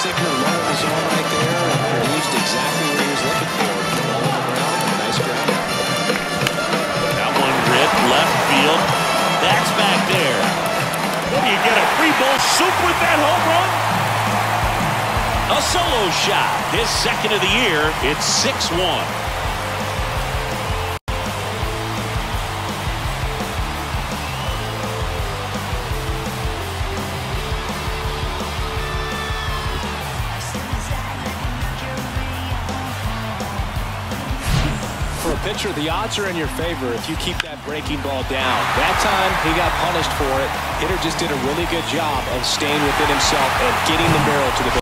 Sinker low in the zone right there and produced exactly what he was looking for. Ball on the ground, nice ground. That one ripped left field. That's back there. What do you get a free ball soup with that home run? A solo shot. His second of the year. It's 6-1. Pitcher, the odds are in your favor if you keep that breaking ball down. That time, he got punished for it. Hitter just did a really good job of staying within himself and getting the barrel to the